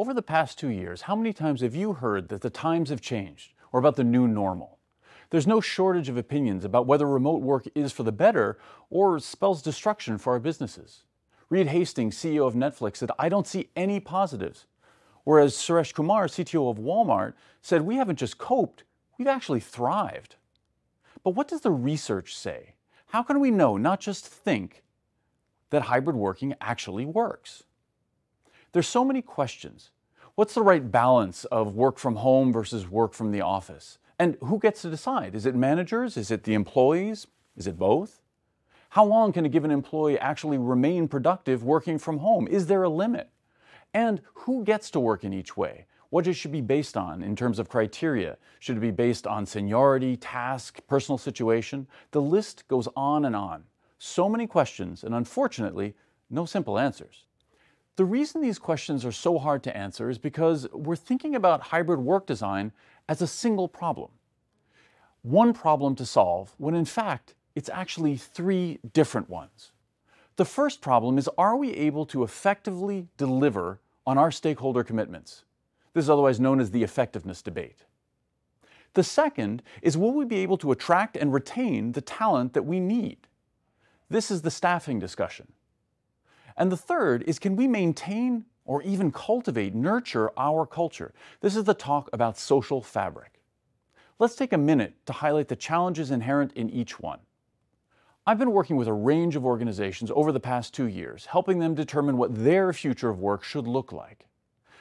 Over the past two years, how many times have you heard that the times have changed or about the new normal? There's no shortage of opinions about whether remote work is for the better or spells destruction for our businesses. Reed Hastings, CEO of Netflix, said, I don't see any positives. Whereas Suresh Kumar, CTO of Walmart, said, We haven't just coped, we've actually thrived. But what does the research say? How can we know, not just think, that hybrid working actually works? There's so many questions. What's the right balance of work from home versus work from the office? And who gets to decide? Is it managers? Is it the employees? Is it both? How long can a given employee actually remain productive working from home? Is there a limit? And who gets to work in each way? What it should be based on in terms of criteria? Should it be based on seniority, task, personal situation? The list goes on and on. So many questions, and unfortunately, no simple answers. The reason these questions are so hard to answer is because we're thinking about hybrid work design as a single problem. One problem to solve, when in fact, it's actually three different ones. The first problem is are we able to effectively deliver on our stakeholder commitments? This is otherwise known as the effectiveness debate. The second is will we be able to attract and retain the talent that we need? This is the staffing discussion. And the third is can we maintain or even cultivate, nurture our culture? This is the talk about social fabric. Let's take a minute to highlight the challenges inherent in each one. I've been working with a range of organizations over the past two years, helping them determine what their future of work should look like.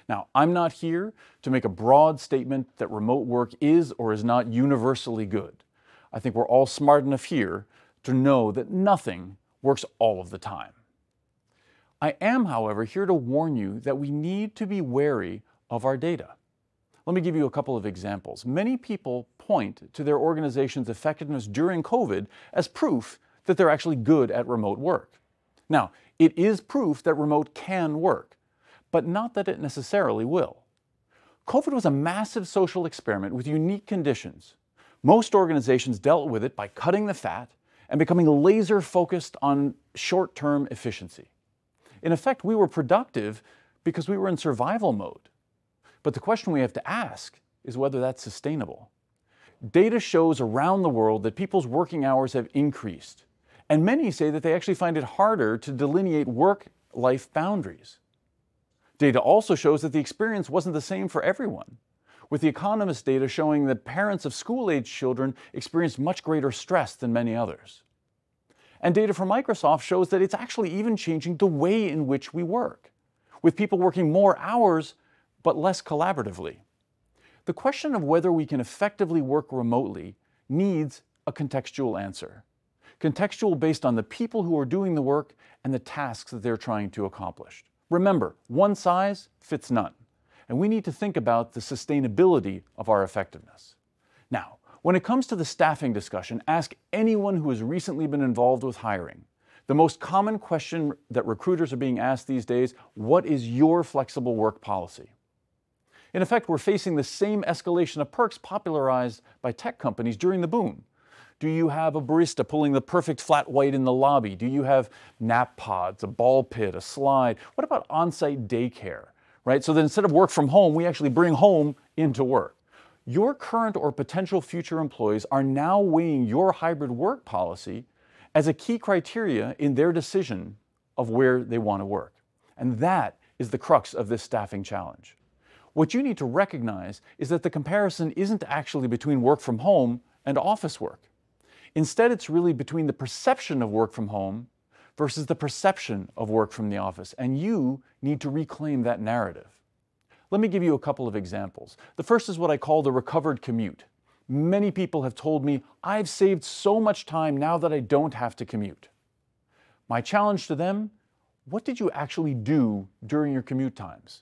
Now, I'm not here to make a broad statement that remote work is or is not universally good. I think we're all smart enough here to know that nothing works all of the time. I am, however, here to warn you that we need to be wary of our data. Let me give you a couple of examples. Many people point to their organization's effectiveness during COVID as proof that they're actually good at remote work. Now, it is proof that remote can work, but not that it necessarily will. COVID was a massive social experiment with unique conditions. Most organizations dealt with it by cutting the fat and becoming laser focused on short term efficiency. In effect, we were productive because we were in survival mode. But the question we have to ask is whether that's sustainable. Data shows around the world that people's working hours have increased, and many say that they actually find it harder to delineate work life boundaries. Data also shows that the experience wasn't the same for everyone, with The Economist data showing that parents of school age children experienced much greater stress than many others. And data from Microsoft shows that it's actually even changing the way in which we work, with people working more hours but less collaboratively. The question of whether we can effectively work remotely needs a contextual answer. Contextual based on the people who are doing the work and the tasks that they're trying to accomplish. Remember, one size fits none, and we need to think about the sustainability of our effectiveness. When it comes to the staffing discussion, ask anyone who has recently been involved with hiring. The most common question that recruiters are being asked these days what is your flexible work policy? In effect, we're facing the same escalation of perks popularized by tech companies during the boom. Do you have a barista pulling the perfect flat white in the lobby? Do you have nap pods, a ball pit, a slide? What about on site daycare? Right? So that instead of work from home, we actually bring home into work. Your current or potential future employees are now weighing your hybrid work policy as a key criteria in their decision of where they want to work. And that is the crux of this staffing challenge. What you need to recognize is that the comparison isn't actually between work from home and office work. Instead, it's really between the perception of work from home versus the perception of work from the office. And you need to reclaim that narrative. Let me give you a couple of examples. The first is what I call the recovered commute. Many people have told me, I've saved so much time now that I don't have to commute. My challenge to them what did you actually do during your commute times?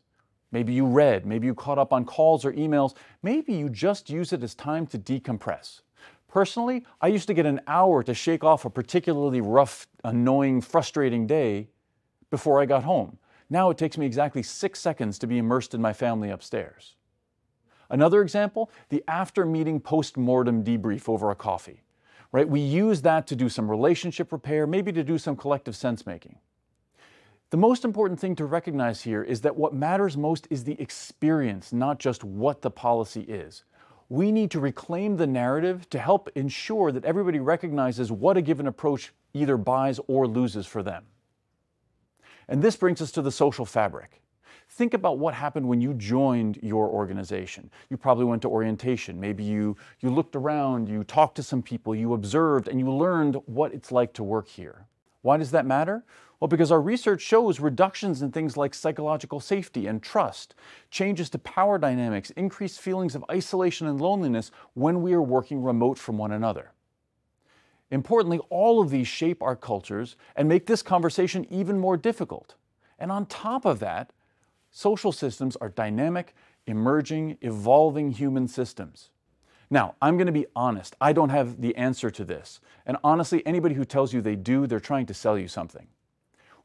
Maybe you read, maybe you caught up on calls or emails, maybe you just use it as time to decompress. Personally, I used to get an hour to shake off a particularly rough, annoying, frustrating day before I got home. Now it takes me exactly six seconds to be immersed in my family upstairs. Another example, the after meeting post mortem debrief over a coffee. Right? We use that to do some relationship repair, maybe to do some collective sense making. The most important thing to recognize here is that what matters most is the experience, not just what the policy is. We need to reclaim the narrative to help ensure that everybody recognizes what a given approach either buys or loses for them. And this brings us to the social fabric. Think about what happened when you joined your organization. You probably went to orientation. Maybe you, you looked around, you talked to some people, you observed, and you learned what it's like to work here. Why does that matter? Well, because our research shows reductions in things like psychological safety and trust, changes to power dynamics, increased feelings of isolation and loneliness when we are working remote from one another. Importantly, all of these shape our cultures and make this conversation even more difficult. And on top of that, social systems are dynamic, emerging, evolving human systems. Now, I'm going to be honest. I don't have the answer to this. And honestly, anybody who tells you they do, they're trying to sell you something.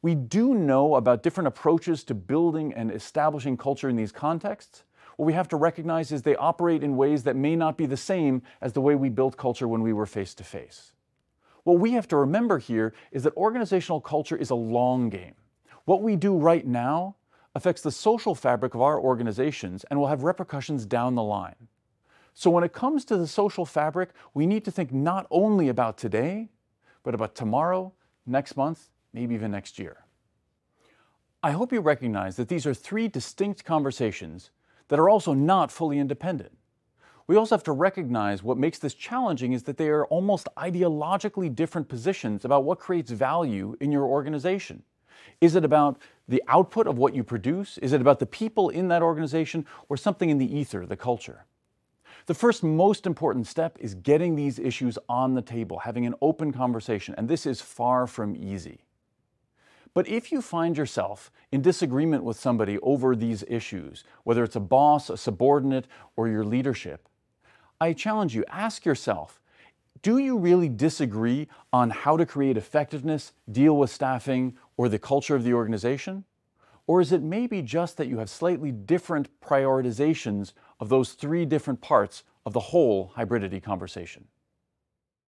We do know about different approaches to building and establishing culture in these contexts. What we have to recognize is they operate in ways that may not be the same as the way we built culture when we were face to face. What we have to remember here is that organizational culture is a long game. What we do right now affects the social fabric of our organizations and will have repercussions down the line. So when it comes to the social fabric, we need to think not only about today, but about tomorrow, next month, maybe even next year. I hope you recognize that these are three distinct conversations that are also not fully independent. We also have to recognize what makes this challenging is that they are almost ideologically different positions about what creates value in your organization. Is it about the output of what you produce? Is it about the people in that organization or something in the ether, the culture? The first most important step is getting these issues on the table, having an open conversation, and this is far from easy. But if you find yourself in disagreement with somebody over these issues, whether it's a boss, a subordinate, or your leadership, I challenge you, ask yourself, do you really disagree on how to create effectiveness, deal with staffing, or the culture of the organization? Or is it maybe just that you have slightly different prioritizations of those three different parts of the whole hybridity conversation?